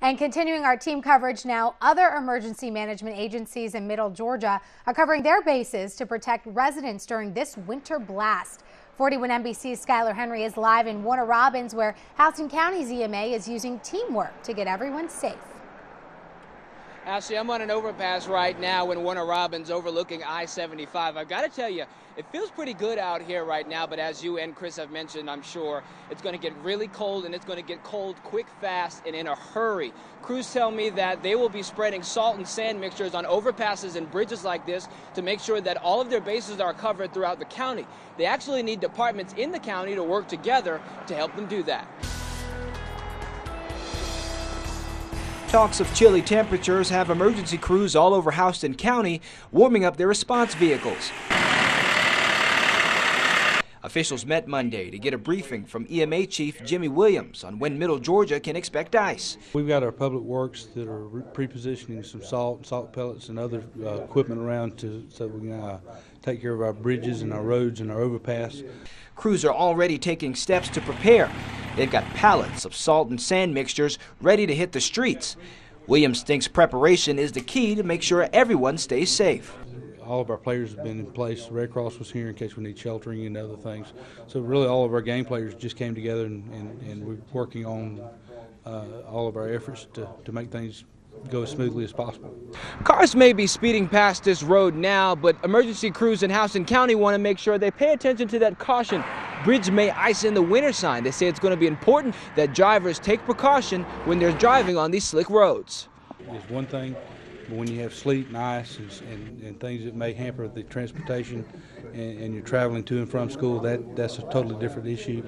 And continuing our team coverage now, other emergency management agencies in Middle Georgia are covering their bases to protect residents during this winter blast. 41 NBC's Skyler Henry is live in Warner Robins, where Houston County's EMA is using teamwork to get everyone safe. Ashley, I'm on an overpass right now in Warner Robins overlooking I-75. I've got to tell you, it feels pretty good out here right now, but as you and Chris have mentioned, I'm sure it's going to get really cold and it's going to get cold quick, fast, and in a hurry. Crews tell me that they will be spreading salt and sand mixtures on overpasses and bridges like this to make sure that all of their bases are covered throughout the county. They actually need departments in the county to work together to help them do that. Talks of chilly temperatures have emergency crews all over Houston County warming up their response vehicles. Officials met Monday to get a briefing from EMA Chief Jimmy Williams on when Middle Georgia can expect ice. We've got our public works that are pre-positioning some salt, salt pellets, and other uh, equipment around to so we can uh, take care of our bridges and our roads and our overpass. Crews are already taking steps to prepare. They've got pallets of salt and sand mixtures ready to hit the streets. Williams thinks preparation is the key to make sure everyone stays safe. All of our players have been in place. Red Cross was here in case we need sheltering and other things. So really all of our game players just came together and, and, and we're working on uh, all of our efforts to, to make things go as smoothly as possible. Cars may be speeding past this road now, but emergency crews in Houston County want to make sure they pay attention to that caution. Bridge may ice in the winter sign. They say it's going to be important that drivers take precaution when they're driving on these slick roads. It's one thing, but when you have sleet and ice and, and, and things that may hamper the transportation and, and you're traveling to and from school, that, that's a totally different issue.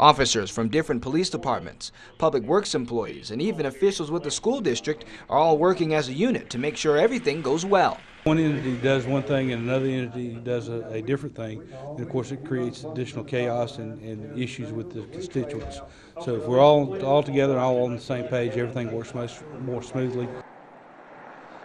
Officers from different police departments, public works employees, and even officials with the school district are all working as a unit to make sure everything goes well. One entity does one thing and another entity does a, a different thing, and of course it creates additional chaos and, and, issues with the constituents. So if we're all all together and all on the same page, everything works much more smoothly.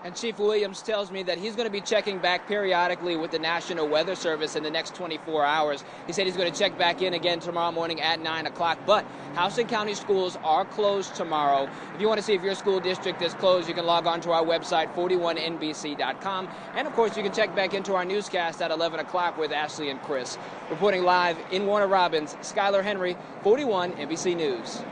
And Chief Williams tells me that he's going to be checking back periodically with the National Weather Service in the next 24 hours. He said he's going to check back in again tomorrow morning at 9 o'clock. But Houston County schools are closed tomorrow. If you want to see if your school district is closed, you can log on to our website, 41nbc.com. And of course, you can check back into our newscast at 11 o'clock with Ashley and Chris. Reporting live in Warner Robins, Skyler Henry, 41 NBC News.